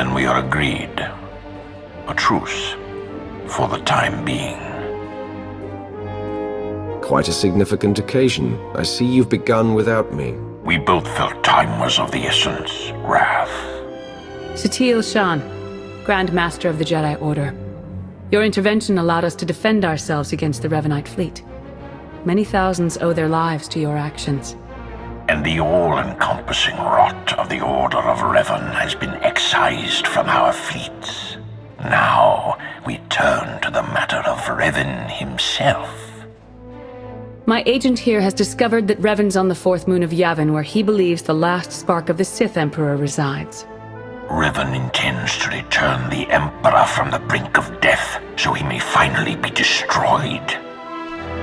Then we are agreed. A truce. For the time being. Quite a significant occasion. I see you've begun without me. We both felt time was of the essence. Wrath. Satele Shan, Grand Master of the Jedi Order. Your intervention allowed us to defend ourselves against the Revanite fleet. Many thousands owe their lives to your actions. And the all-encompassing rot of the Order of Revan has been excised from our fleets. Now, we turn to the matter of Revan himself. My agent here has discovered that Revan's on the fourth moon of Yavin, where he believes the last spark of the Sith Emperor resides. Revan intends to return the Emperor from the brink of death, so he may finally be destroyed.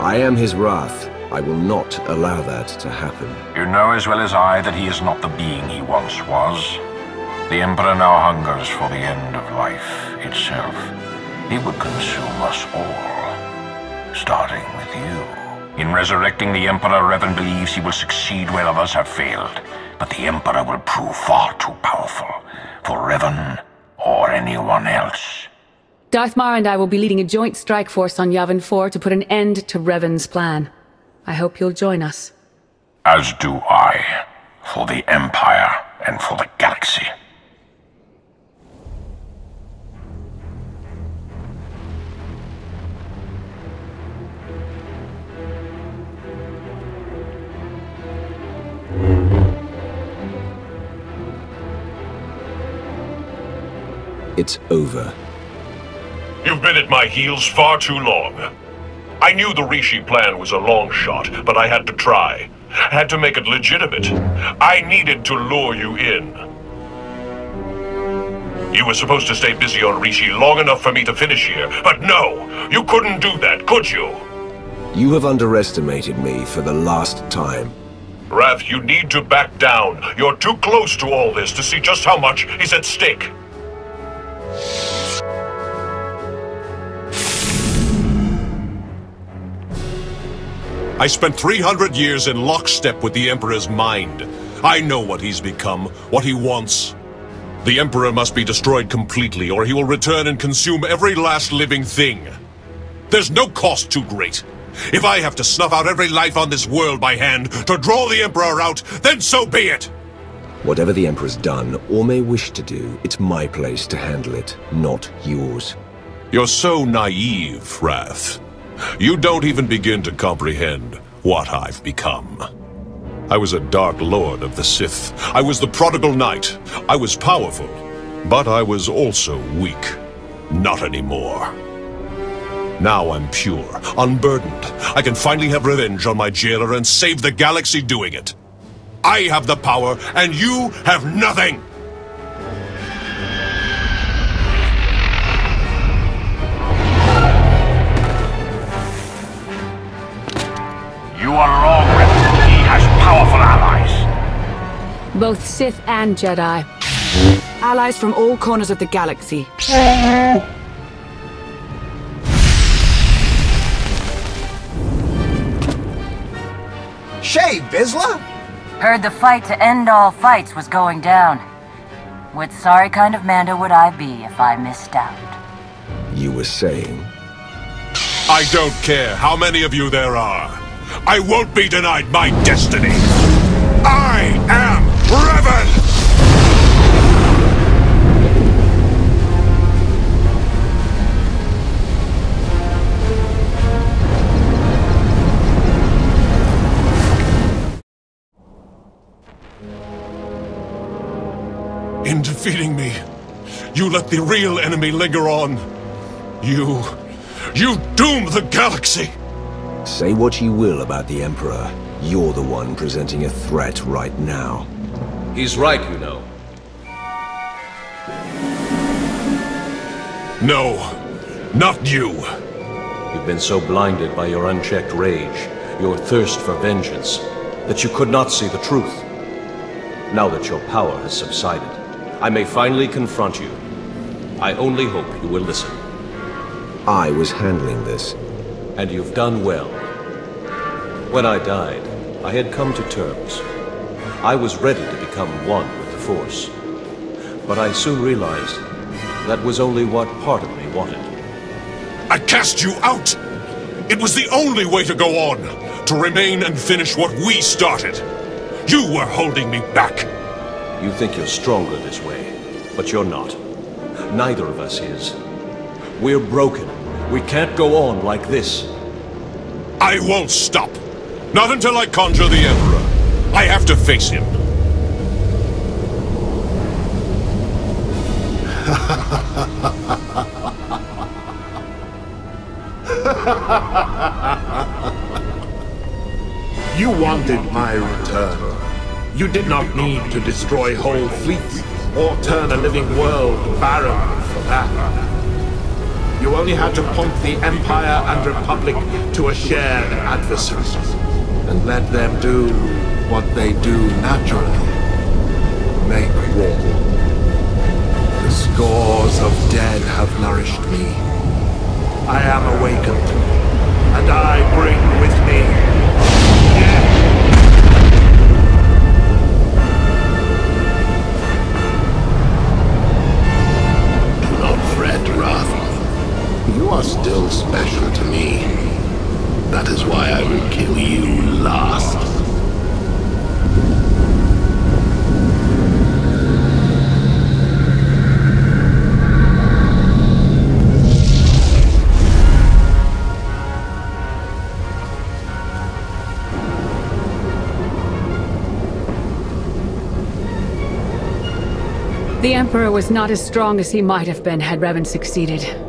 I am his wrath. I will not allow that to happen. You know as well as I that he is not the being he once was. The Emperor now hungers for the end of life itself. He would consume us all, starting with you. In resurrecting the Emperor, Revan believes he will succeed where others have failed. But the Emperor will prove far too powerful for Revan or anyone else. Darth Marr and I will be leading a joint strike force on Yavin 4 to put an end to Revan's plan. I hope you'll join us. As do I. For the Empire and for the galaxy. It's over. You've been at my heels far too long. I knew the Rishi plan was a long shot, but I had to try. Had to make it legitimate. I needed to lure you in. You were supposed to stay busy on Rishi long enough for me to finish here, but no! You couldn't do that, could you? You have underestimated me for the last time. Wrath, you need to back down. You're too close to all this to see just how much is at stake. I spent 300 years in lockstep with the Emperor's mind. I know what he's become, what he wants. The Emperor must be destroyed completely, or he will return and consume every last living thing. There's no cost too great. If I have to snuff out every life on this world by hand to draw the Emperor out, then so be it! Whatever the Emperor's done, or may wish to do, it's my place to handle it, not yours. You're so naive, Wrath. You don't even begin to comprehend what I've become. I was a Dark Lord of the Sith. I was the prodigal knight. I was powerful, but I was also weak. Not anymore. Now I'm pure, unburdened. I can finally have revenge on my jailer and save the galaxy doing it. I have the power, and you have nothing! Both Sith and Jedi. Allies from all corners of the galaxy. Shae, Vizla? Heard the fight to end all fights was going down. What sorry kind of Mando would I be if I missed out? You were saying? I don't care how many of you there are. I won't be denied my destiny. You let the real enemy linger on. You... you doom the galaxy! Say what you will about the Emperor. You're the one presenting a threat right now. He's right, you know. No, not you. You've been so blinded by your unchecked rage, your thirst for vengeance, that you could not see the truth. Now that your power has subsided, I may finally confront you. I only hope you will listen. I was handling this. And you've done well. When I died, I had come to terms. I was ready to become one with the Force. But I soon realized that was only what part of me wanted. I cast you out! It was the only way to go on, to remain and finish what we started. You were holding me back. You think you're stronger this way, but you're not. Neither of us is. We're broken. We can't go on like this. I won't stop. Not until I conjure the Emperor. I have to face him. You wanted my return. You did not need to destroy whole fleets or turn a living world barren for that. You only had to point the Empire and Republic to a shared adversary and let them do what they do naturally. Make war. The scores of dead have nourished me. I am awakened, and I bring with me are still special to me. That is why I will kill you last. The Emperor was not as strong as he might have been had Revan succeeded.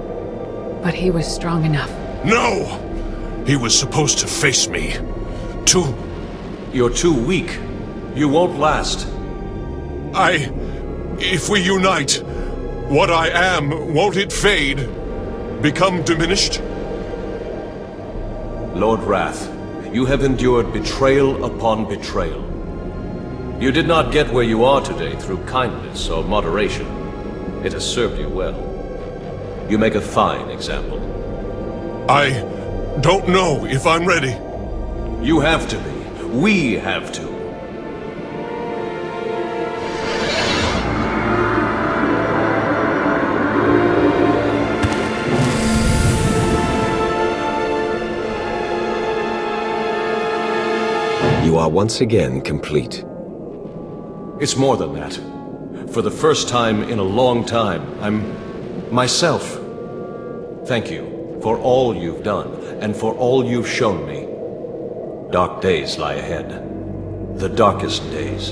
But he was strong enough. No! He was supposed to face me. Too... You're too weak. You won't last. I... If we unite, what I am, won't it fade? Become diminished? Lord Wrath, you have endured betrayal upon betrayal. You did not get where you are today through kindness or moderation. It has served you well. You make a fine example. I don't know if I'm ready. You have to be. We have to. You are once again complete. It's more than that. For the first time in a long time, I'm myself. Thank you for all you've done and for all you've shown me. Dark days lie ahead. The darkest days.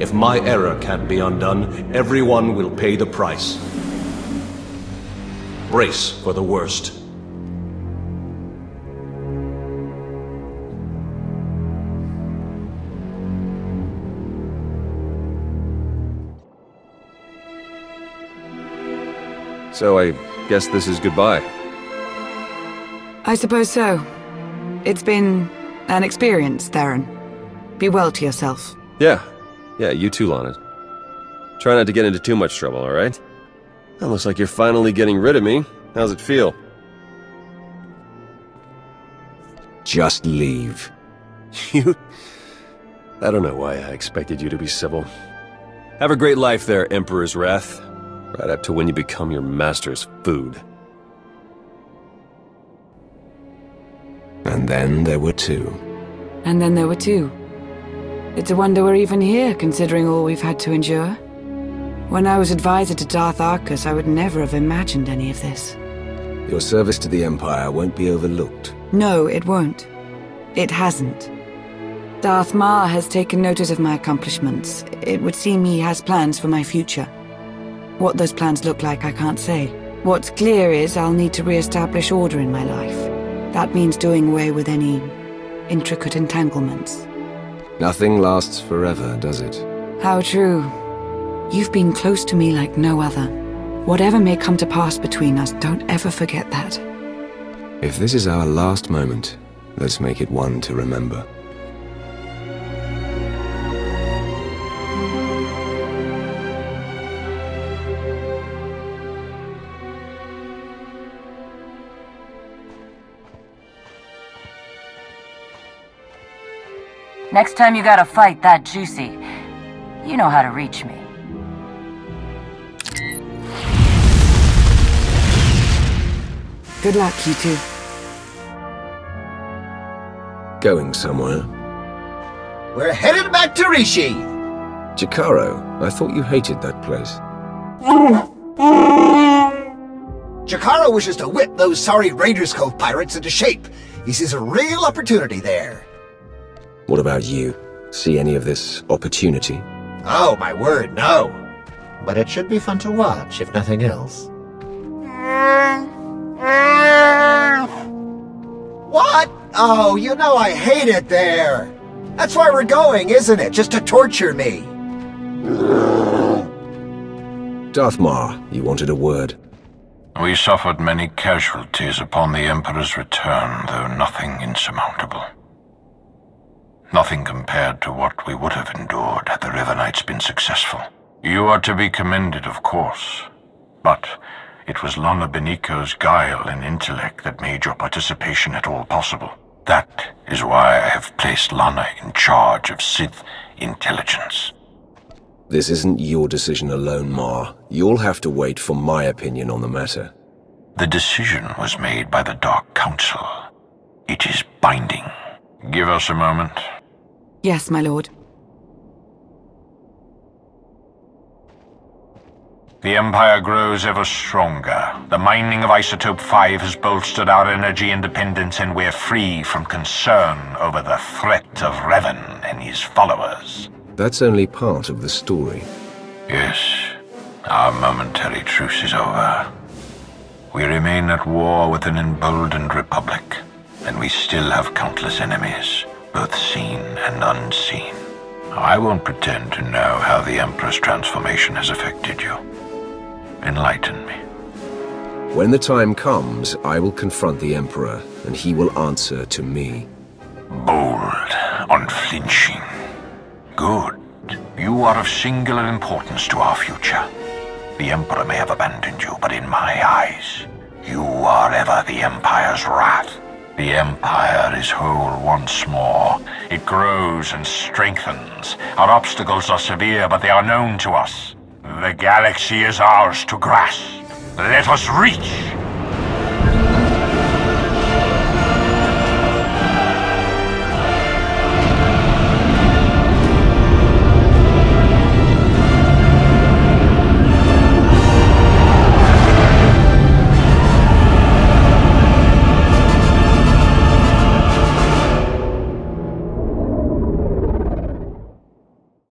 If my error can't be undone, everyone will pay the price. Brace for the worst. So I guess this is goodbye. I suppose so. It's been an experience, Theron. Be well to yourself. Yeah. Yeah, you too, Lana. Try not to get into too much trouble, alright? It looks like you're finally getting rid of me. How's it feel? Just leave. You... I don't know why I expected you to be civil. Have a great life there, Emperor's Wrath. Right up to when you become your master's food. And then there were two. And then there were two. It's a wonder we're even here, considering all we've had to endure. When I was advisor to Darth Arkous, I would never have imagined any of this. Your service to the Empire won't be overlooked. No, it won't. It hasn't. Darth Marr has taken notice of my accomplishments. It would seem he has plans for my future. What those plans look like, I can't say. What's clear is I'll need to re-establish order in my life. That means doing away with any intricate entanglements. Nothing lasts forever, does it? How true. You've been close to me like no other. Whatever may come to pass between us, don't ever forget that. If this is our last moment, let's make it one to remember. Next time you got a fight that juicy, you know how to reach me. Good luck, you two. Going somewhere? We're headed back to Rishi! Jakarro, I thought you hated that place. Jakarro wishes to whip those sorry Raiders Cove pirates into shape. He sees a real opportunity there. What about you? See any of this opportunity? Oh, my word, no. But it should be fun to watch, if nothing else. What? Oh, you know I hate it there. That's why we're going, isn't it? Just to torture me. Darth Marr, you wanted a word. We suffered many casualties upon the Emperor's return, though nothing insurmountable. Nothing compared to what we would have endured had the Revanites been successful. You are to be commended, of course, but it was Lana Beniko's guile and intellect that made your participation at all possible. That is why I have placed Lana in charge of Sith intelligence. This isn't your decision alone, Marr. You'll have to wait for my opinion on the matter. The decision was made by the Dark Council. It is binding. Give us a moment. Yes, my lord. The Empire grows ever stronger. The mining of Isotope 5 has bolstered our energy independence and we're free from concern over the threat of Revan and his followers. That's only part of the story. Yes, our momentary truce is over. We remain at war with an emboldened republic, and we still have countless enemies, both seen and unseen. I won't pretend to know how the Emperor's transformation has affected you. Enlighten me. When the time comes, I will confront the Emperor, and he will answer to me. Bold, unflinching. Good. You are of singular importance to our future. The Emperor may have abandoned you, but in my eyes, you are ever the Empire's wrath. The Empire is whole once more. It grows and strengthens. Our obstacles are severe, but they are known to us. The galaxy is ours to grasp. Let us reach